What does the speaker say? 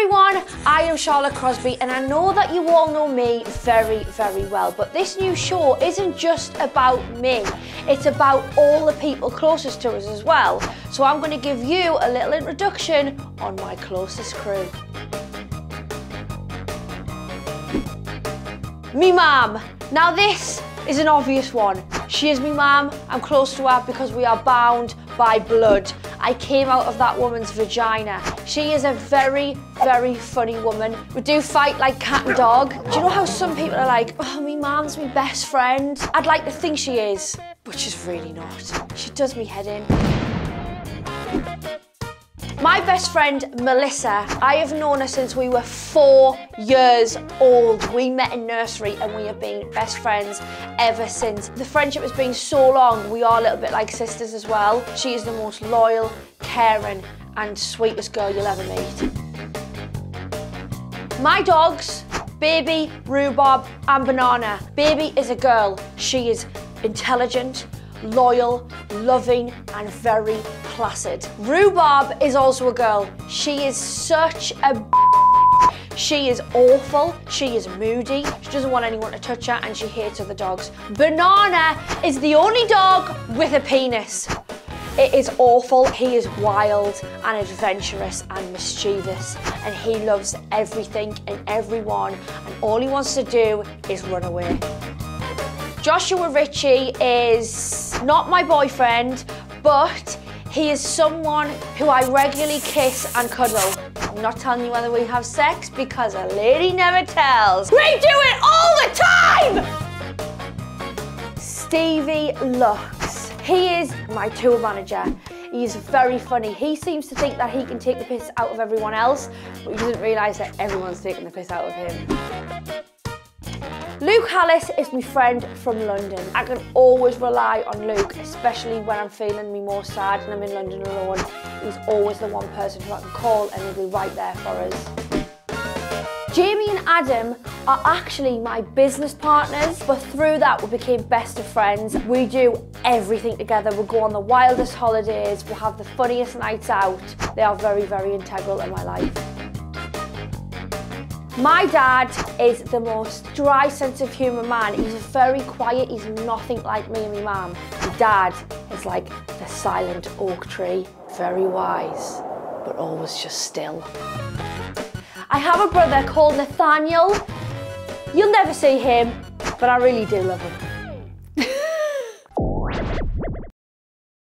everyone, I am Charlotte Crosby and I know that you all know me very, very well, but this new show isn't just about me, it's about all the people closest to us as well. So I'm going to give you a little introduction on my closest crew. Me mum. Now this is an obvious one. She is me mum, I'm close to her because we are bound by blood. I came out of that woman's vagina. She is a very, very funny woman. We do fight like cat and dog. Do you know how some people are like, oh, my mum's my best friend? I'd like to think she is, but she's really not. She does me head in. My best friend, Melissa, I have known her since we were four years old. We met in nursery and we have been best friends ever since. The friendship has been so long, we are a little bit like sisters as well. She is the most loyal, caring and sweetest girl you'll ever meet. My dogs, Baby, Rhubarb and Banana. Baby is a girl. She is intelligent, loyal, loving and very placid. Rhubarb is also a girl. She is such a she is awful, she is moody, she doesn't want anyone to touch her and she hates other dogs. Banana is the only dog with a penis. It is awful. He is wild and adventurous and mischievous and he loves everything and everyone and all he wants to do is run away. Joshua Ritchie is not my boyfriend, but he is someone who I regularly kiss and cuddle. I'm not telling you whether we have sex because a lady never tells. We do it all the time! Stevie Lux. He is my tour manager. He's very funny. He seems to think that he can take the piss out of everyone else, but he doesn't realise that everyone's taking the piss out of him. Luke Hallis is my friend from London. I can always rely on Luke, especially when I'm feeling me more sad and I'm in London alone. He's always the one person who I can call and he'll be right there for us. Jamie and Adam are actually my business partners, but through that we became best of friends. We do everything together. We'll go on the wildest holidays, we'll have the funniest nights out. They are very, very integral in my life. My dad is the most dry sense of humour man. He's very quiet, he's nothing like me and my mum. My dad is like the silent oak tree, very wise, but always just still. I have a brother called Nathaniel. You'll never see him, but I really do love him.